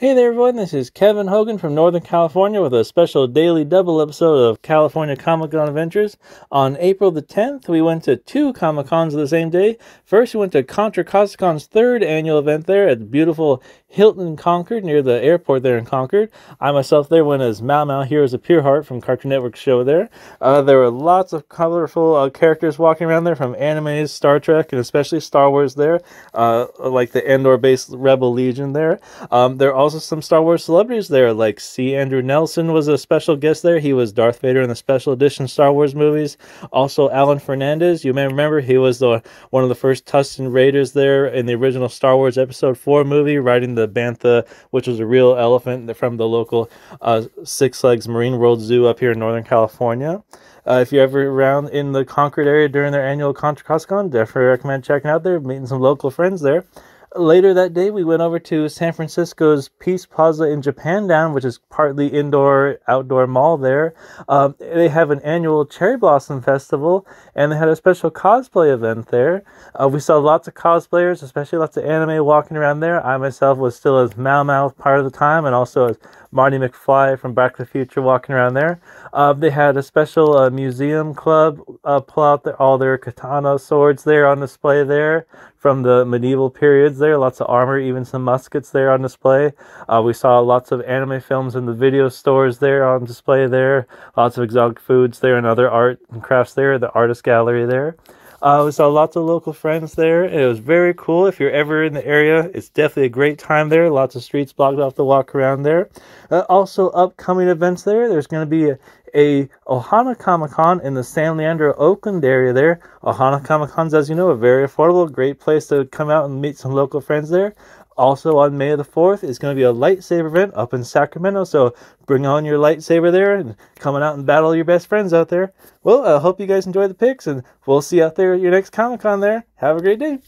Hey there, everyone. This is Kevin Hogan from Northern California with a special daily double episode of California Comic Con Adventures. On April the 10th, we went to two Comic Cons the same day. First, we went to Contra Costa Con's third annual event there at beautiful Hilton Concord near the airport there in Concord. I myself there went as Mao Mao Heroes of Pure Heart from Cartoon Network show there. Uh, there were lots of colorful uh, characters walking around there from animes, Star Trek, and especially Star Wars there, uh, like the Endor based Rebel Legion there. Um, there are also some Star Wars celebrities there, like C. Andrew Nelson was a special guest there. He was Darth Vader in the special edition Star Wars movies. Also, Alan Fernandes, you may remember he was the one of the first Tusken Raiders there in the original Star Wars Episode 4 movie, riding the Bantha, which was a real elephant from the local uh, Six Flags Marine World Zoo up here in Northern California. Uh, if you're ever around in the Concord area during their annual Contra Costa Con, definitely recommend checking out there, meeting some local friends there. Later that day, we went over to San Francisco's Peace Plaza in Japantown, which is partly indoor, outdoor mall there. Um, they have an annual Cherry Blossom Festival, and they had a special cosplay event there. Uh, we saw lots of cosplayers, especially lots of anime walking around there. I myself was still as Mao Mao part of the time, and also as Marty McFly from Back to the Future walking around there. Uh, they had a special uh, museum club uh, pull out all their katana swords there on display there from the medieval periods there. Lots of armor, even some muskets there on display. Uh, we saw lots of anime films in the video stores there on display there. Lots of exotic foods there and other art and crafts there. The artist gallery there. Uh, we saw lots of local friends there. It was very cool. If you're ever in the area, it's definitely a great time there. Lots of streets blocked off to walk around there. Uh, also, upcoming events there. There's going to be a, a Ohana Comic Con in the San Leandro, Oakland area there. Ohana Comic Cons, as you know, a very affordable. Great place to come out and meet some local friends there. Also on May the 4th is going to be a lightsaber event up in Sacramento. So bring on your lightsaber there and coming out and battle your best friends out there. Well, I hope you guys enjoy the pics and we'll see you out there at your next Comic Con there. Have a great day.